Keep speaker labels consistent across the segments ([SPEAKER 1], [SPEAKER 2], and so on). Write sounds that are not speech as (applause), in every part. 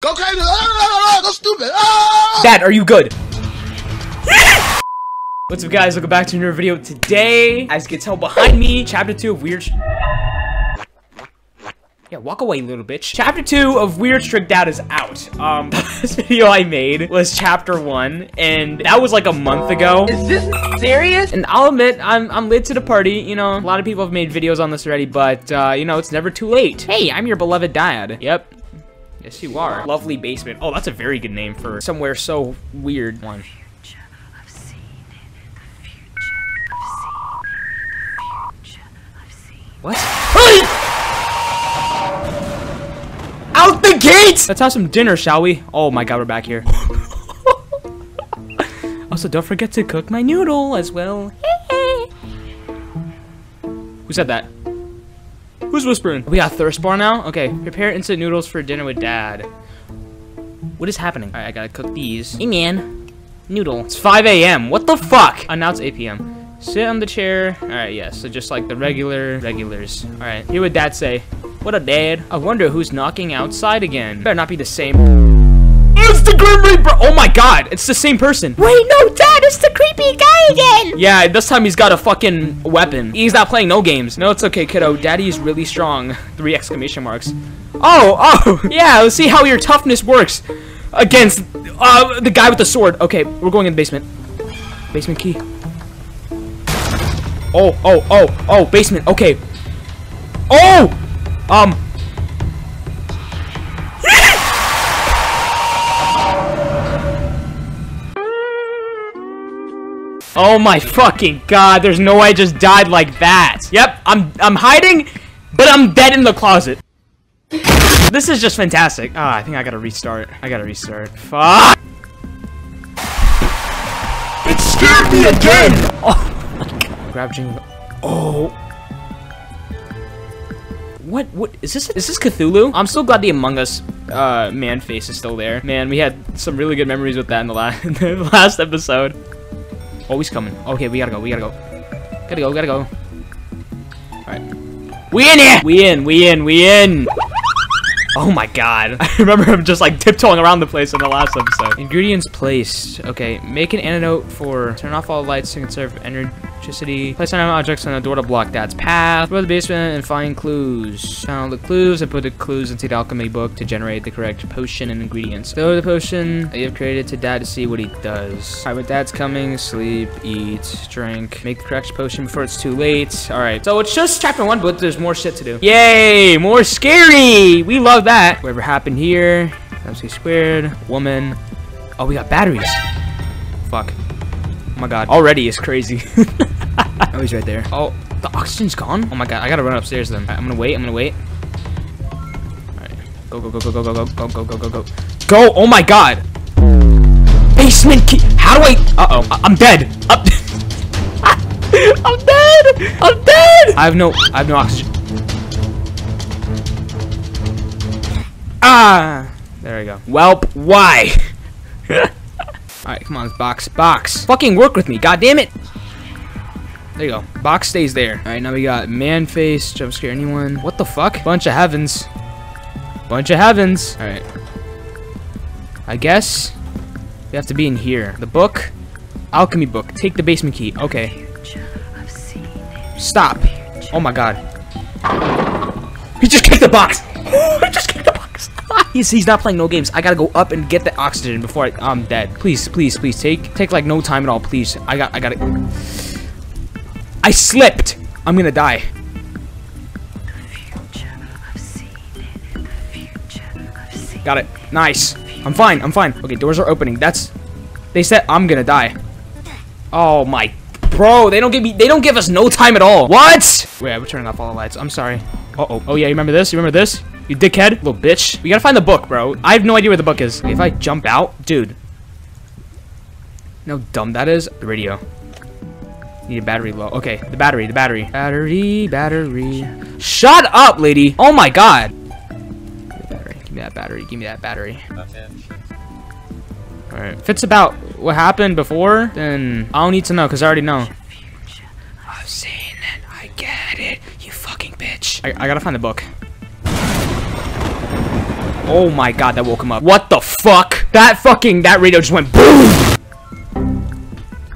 [SPEAKER 1] Go crazy! Go stupid! Ah!
[SPEAKER 2] Dad, are you good? What's up guys, welcome back to another video. Today, as you can tell behind me, chapter 2 of Weird... Yeah, walk away, little bitch. Chapter 2 of Weird Strict Dad is out. Um, (laughs) this video I made was chapter 1, and that was like a month ago.
[SPEAKER 3] Is this serious?
[SPEAKER 2] And I'll admit, I'm, I'm late to the party. You know, a lot of people have made videos on this already, but, uh, you know, it's never too late. Hey, I'm your beloved dad. Yep. Yes, you are. Lovely basement. Oh, that's a very good name for somewhere so weird. One. What? Out the gate! Let's have some dinner, shall we? Oh my god, we're back here. (laughs) also, don't forget to cook my noodle as well. Who said that? Who's whispering? We got thirst bar now? Okay, prepare instant noodles for dinner with dad. What is happening? Alright, I gotta cook these. Hey man, noodle. It's 5 a.m. What the fuck? Oh, now it's 8 p.m. Sit on the chair. Alright, yes, yeah, so just like the regular regulars. Alright, here would dad say. What a dad. I wonder who's knocking outside again. Better not be the same. It's the Grim Reaper! Oh my god, it's the same person.
[SPEAKER 4] Wait, no, Dad, it's the creepy guy again!
[SPEAKER 2] Yeah, this time he's got a fucking weapon. He's not playing no games. No, it's okay, kiddo. Daddy is really strong. Three exclamation marks. Oh, oh, (laughs) yeah, let's see how your toughness works against uh, the guy with the sword. Okay, we're going in the basement. Basement key. Oh, oh, oh, oh, basement. Okay. Oh! Um. Oh my fucking god, there's no way I just died like that. Yep, I'm I'm hiding, but I'm dead in the closet. This is just fantastic. Ah, oh, I think I gotta restart. I gotta restart. Fuck!
[SPEAKER 1] It scared me again!
[SPEAKER 2] Oh my god. Grab Jingle. Oh. What, what, is this, is this Cthulhu? I'm so glad the Among Us, uh, man face is still there. Man, we had some really good memories with that in the last, (laughs) in the last episode. Oh, he's coming. Oh, okay, we gotta go. We gotta go. Gotta go. Gotta go. All right. We in here. We in. We in. We in. Oh my god. (laughs) I remember him just like tiptoeing around the place in the last episode. Ingredients placed. Okay, make an antidote for turn off all lights to conserve electricity. Place random objects on the door to block dad's path. Go to the basement and find clues. Found the clues and put the clues into the alchemy book to generate the correct potion and ingredients. Throw the potion that you have created to dad to see what he does. Alright, when dad's coming, sleep, eat, drink. Make the correct potion before it's too late. Alright, so it's just chapter one, but there's more shit to do. Yay! More scary! We love that. Whatever happened here, MC squared, woman. Oh, we got batteries. Fuck. Oh my god. Already is crazy. oh, he's right there. Oh, the oxygen's gone? Oh my god, I gotta run upstairs then. Right, I'm gonna wait, I'm gonna wait. Alright. Go, go, go, go, go, go, go, go, go, go, go, go. Go! Oh my god! Basement key! How do I- Uh-oh. I I'm dead! I'm, I'm dead! I'm dead! I have no- I have no oxygen. Ah! There we go. Welp, why? Alright, come on, box, box. Fucking work with me, god damn it! There you go. Box stays there. Alright, now we got man face, jump scare anyone. What the fuck? Bunch of heavens. Bunch of heavens. Alright. I guess we have to be in here. The book. Alchemy book. Take the basement key. Okay. Stop. Oh my god. He just kicked the box! (gasps) he just kicked the box! He's, he's not playing no games. I gotta go up and get the oxygen before I, I'm dead. Please, please, please, take take like no time at all, please. I got, I gotta... I slipped! I'm gonna die. Got it. Nice. I'm fine, I'm fine. Okay, doors are opening. That's... They said I'm gonna die. Oh my... Bro, they don't give me... They don't give us no time at all. What? Wait, we're turning off all the lights. I'm sorry. Uh-oh. Oh, yeah, you remember this? You remember this? You dickhead? Little bitch. We gotta find the book, bro. I have no idea where the book is. If I jump out... Dude. You know how dumb that is? The radio. Need a battery low. Okay, the battery, the battery. Battery, battery. Shut up, lady. Oh my god. Battery. Give me that battery. Give me that battery. Alright. If it's about what happened before, then I don't need to know, because I already know. I've seen it. I get it. You fucking bitch. I, I gotta find the book. Oh my god, that woke him up. What the fuck? That fucking, that radio just went boom!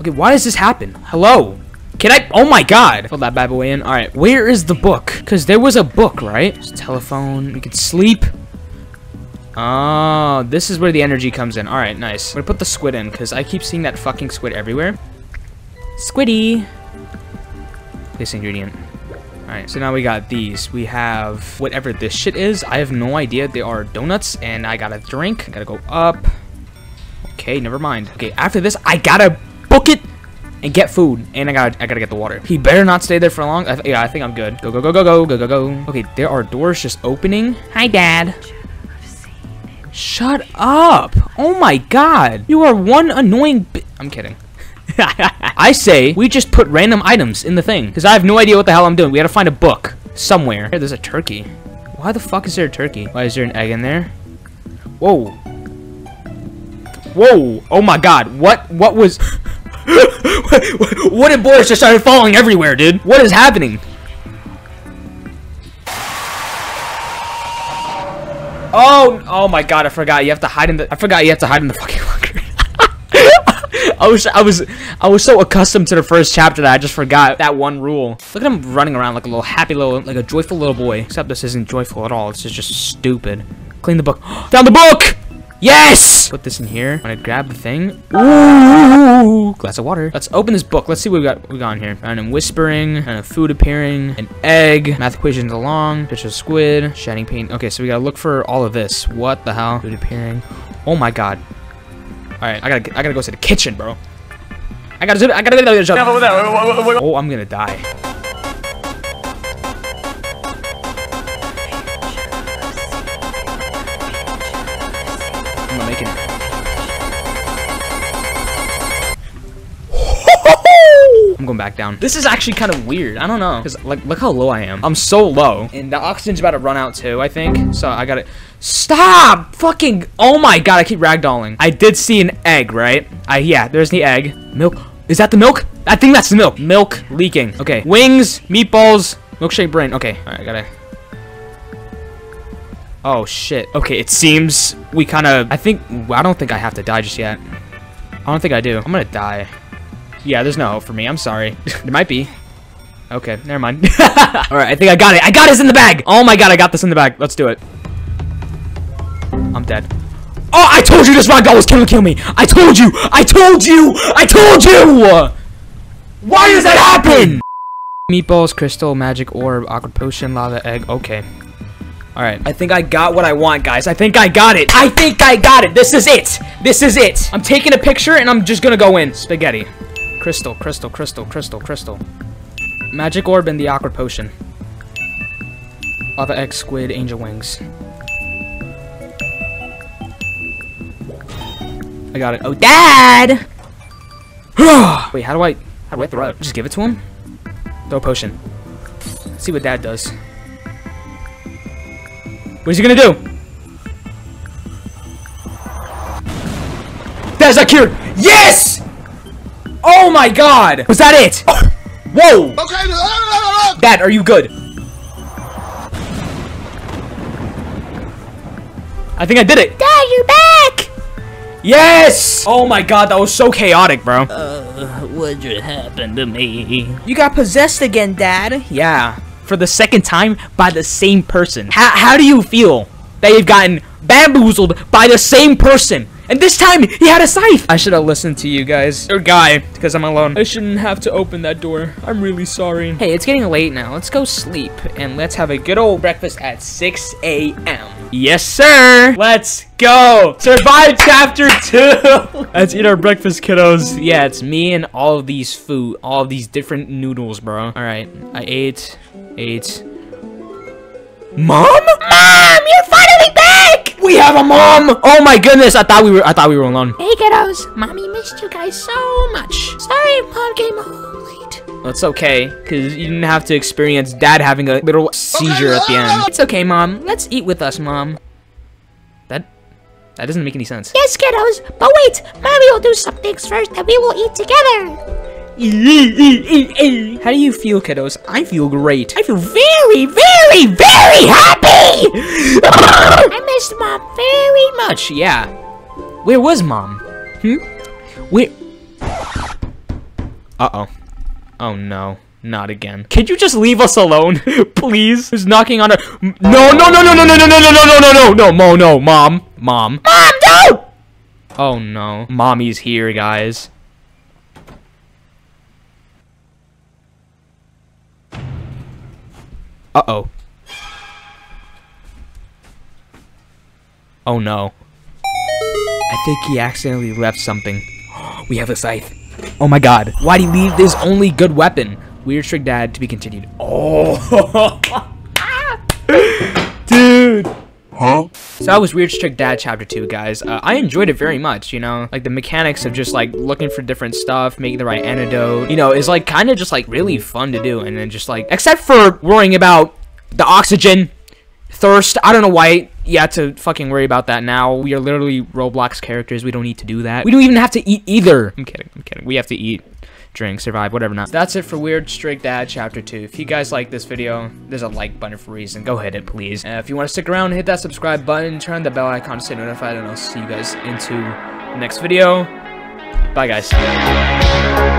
[SPEAKER 2] Okay, why does this happen? Hello? Can I? Oh my god. Fill that bad boy in. All right, where is the book? Because there was a book, right? There's telephone. We could sleep. Oh, this is where the energy comes in. All right, nice. I'm gonna put the squid in because I keep seeing that fucking squid everywhere. Squiddy. This ingredient. Alright, so now we got these. We have whatever this shit is. I have no idea. They are donuts, and I got a drink. I gotta go up. Okay, never mind. Okay, after this, I gotta book it and get food, and I gotta I gotta get the water. He better not stay there for long. I yeah, I think I'm good. Go go go go go go go go. Okay, there are doors just opening. Hi, Dad. Shut up! Oh my God, you are one annoying. I'm kidding. (laughs) I say we just put random items in the thing because I have no idea what the hell I'm doing. We gotta find a book somewhere. Here, there's a turkey. Why the fuck is there a turkey? Why is there an egg in there? Whoa. Whoa. Oh my god. What what was (laughs) Wooden boards just started falling everywhere, dude. What is happening? Oh, oh my god, I forgot. You have to hide in the I forgot you have to hide in the fucking. (laughs) I was I was I was so accustomed to the first chapter that I just forgot that one rule. Look at him running around like a little happy little like a joyful little boy. Except this isn't joyful at all. This is just stupid. Clean the book. (gasps) Down the book! Yes! Put this in here. I'm gonna grab the thing. Ooh! Glass of water. Let's open this book. Let's see what we got. We got in here. Random whispering. And food appearing. An egg. Math equations along. Picture of squid. Shining paint. Okay, so we gotta look for all of this. What the hell? Food appearing. Oh my god. All right, I gotta, I gotta go to the kitchen, bro. I gotta, I gotta. Oh, I'm gonna die. I'm gonna make it. Going back down. This is actually kind of weird. I don't know. Cause like, look how low I am. I'm so low. And the oxygen's about to run out too, I think. So I gotta, stop fucking, oh my God, I keep ragdolling. I did see an egg, right? I, yeah, there's the egg. Milk, is that the milk? I think that's the milk. Milk leaking. Okay, wings, meatballs, milkshake brain. Okay, all right, I gotta, Oh shit. Okay, it seems we kind of. I think. I don't think I have to die just yet. I don't think I do. I'm gonna die. Yeah, there's no hope for me. I'm sorry. (laughs) there might be. Okay, never mind. (laughs) Alright, I think I got it. I got this in the bag! Oh my god, I got this in the bag. Let's do it. I'm dead. Oh, I told you this ragdoll was gonna kill me! I told you! I told you! I told you! Why does that happen? Meatballs, crystal, magic orb, awkward potion, lava egg. Okay. Alright, I think I got what I want, guys. I think I got it. I think I got it. This is it. This is it. I'm taking a picture and I'm just gonna go in. Spaghetti. Crystal, crystal, crystal, crystal, crystal. Magic orb and the aqua potion. Lava egg, squid, angel wings. I got it. Oh, Dad! (sighs) Wait, how do I... How do I throw it? Just give it to him? Throw a potion. Let's see what Dad does. What is he gonna do? That's not cured. Yes! Oh my god! Was that it? Whoa!
[SPEAKER 1] Okay.
[SPEAKER 2] Dad, are you good? I think I did it.
[SPEAKER 4] Dad, you're back!
[SPEAKER 2] Yes! Oh my god, that was so chaotic, bro.
[SPEAKER 3] Uh, what just happened to me?
[SPEAKER 2] You got possessed again, Dad. Yeah, for the second time by the same person. How, how do you feel that you've gotten bamboozled by the same person? And this time, he had a scythe! I should have listened to you guys. Or guy, because I'm alone. I shouldn't have to open that door. I'm really sorry. Hey, it's getting late now. Let's go sleep. And let's have a good old breakfast at 6 a.m. Yes, sir! Let's go! Survive chapter 2! (laughs) let's eat our breakfast, kiddos. Yeah, it's me and all of these food. All of these different noodles, bro. Alright, I ate, ate. Mom?
[SPEAKER 4] Mom, you're finally back!
[SPEAKER 2] We have a mom! Oh my goodness, I thought we were I thought we were alone.
[SPEAKER 4] Hey, kiddos. Mommy missed you guys so much. Sorry, Mom came home late.
[SPEAKER 2] That's okay, because you didn't have to experience dad having a little seizure at the end. It's okay, mom. Let's eat with us, mom. That that doesn't make any sense.
[SPEAKER 4] Yes, kiddos. But wait, Mommy will do some things first, and we will eat together.
[SPEAKER 2] How do you feel, kiddos? I feel great. I feel very, very, very happy!
[SPEAKER 4] I missed mom very much.
[SPEAKER 2] Yeah. Where was mom? Hmm? Where? Uh-oh. Oh no. Not again. Could you just leave us alone, please? Who's knocking on our? No, no, no, no, no, no, no, no, no, no, no, no, no, Mo, no, mom, mom. Mom, don't! Oh no, mommy's here, guys. Uh oh. Oh no. I think he accidentally left something. We have a scythe. Oh my god. Why'd he leave this only good weapon? Weird Strict Dad to be continued. Oh. (laughs) Dude.
[SPEAKER 1] Huh?
[SPEAKER 2] So that was Weird Strict Dad Chapter 2, guys. Uh, I enjoyed it very much, you know? Like, the mechanics of just, like, looking for different stuff, making the right antidote, you know, is, like, kind of just, like, really fun to do. And then just, like, except for worrying about the oxygen, thirst, I don't know why you have to fucking worry about that now. We are literally Roblox characters. We don't need to do that. We don't even have to eat either. I'm kidding. I'm kidding. We have to eat, drink, survive, whatever not. That's it for Weird Strict Dad Chapter 2. If you guys like this video, there's a like button for a reason. Go hit it, please. And if you want to stick around, hit that subscribe button, turn on the bell icon to stay notified, and I'll see you guys into the next video. Bye, guys.